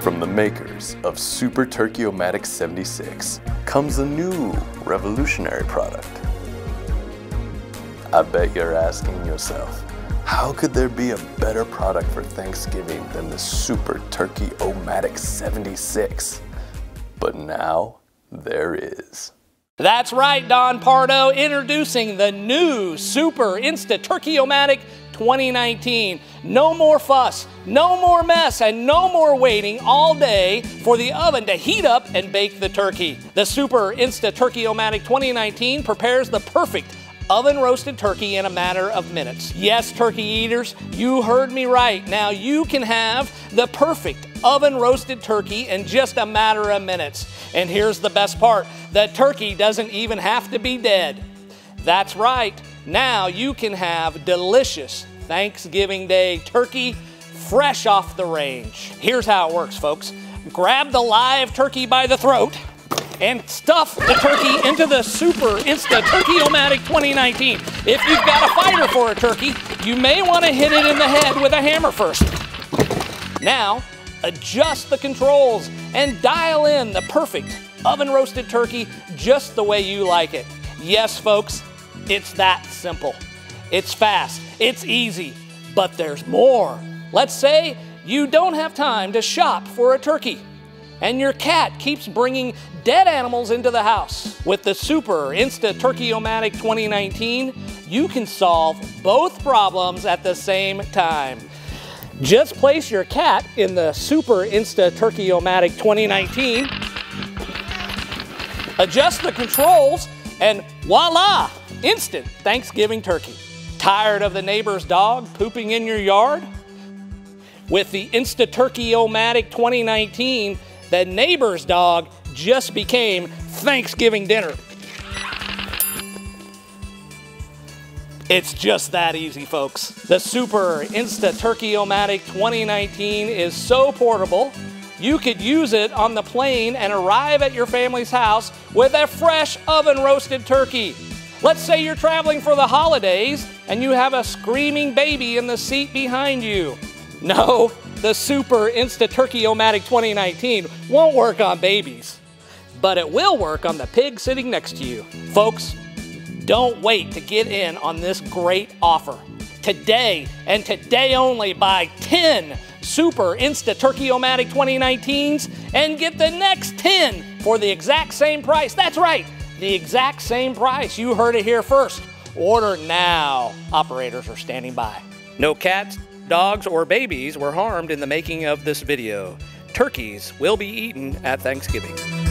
From the makers of Super Turkey-O-Matic 76 comes a new revolutionary product. I bet you're asking yourself, how could there be a better product for Thanksgiving than the Super Turkey-O-Matic 76? But now, there is. That's right, Don Pardo, introducing the new Super Insta Turkey-O-Matic 2019. No more fuss, no more mess, and no more waiting all day for the oven to heat up and bake the turkey. The Super Insta Turkey-O-Matic 2019 prepares the perfect oven roasted turkey in a matter of minutes. Yes, turkey eaters, you heard me right. Now you can have the perfect oven roasted turkey in just a matter of minutes. And here's the best part the turkey doesn't even have to be dead. That's right. Now you can have delicious Thanksgiving Day turkey fresh off the range. Here's how it works, folks. Grab the live turkey by the throat and stuff the turkey into the Super Insta Turkey-O-Matic 2019. If you've got a fighter for a turkey, you may want to hit it in the head with a hammer first. Now, adjust the controls and dial in the perfect oven roasted turkey just the way you like it. Yes, folks, it's that simple. It's fast, it's easy, but there's more. Let's say you don't have time to shop for a turkey and your cat keeps bringing dead animals into the house. With the Super Insta Turkey-O-Matic 2019, you can solve both problems at the same time. Just place your cat in the Super Insta Turkey-O-Matic 2019, adjust the controls, and voila, instant Thanksgiving turkey. Tired of the neighbor's dog pooping in your yard? With the Insta Turkey-O-Matic 2019, the neighbor's dog just became Thanksgiving dinner. It's just that easy, folks. The Super Insta Turkey-O-Matic 2019 is so portable, you could use it on the plane and arrive at your family's house with a fresh oven roasted turkey. Let's say you're traveling for the holidays and you have a screaming baby in the seat behind you. No, the Super Insta Turkey-O-Matic 2019 won't work on babies, but it will work on the pig sitting next to you. Folks, don't wait to get in on this great offer. Today, and today only, buy 10 Super Insta Turkey-O-Matic 2019s and get the next 10 for the exact same price. That's right, the exact same price. You heard it here first. Order now. Operators are standing by. No cats, dogs, or babies were harmed in the making of this video. Turkeys will be eaten at Thanksgiving.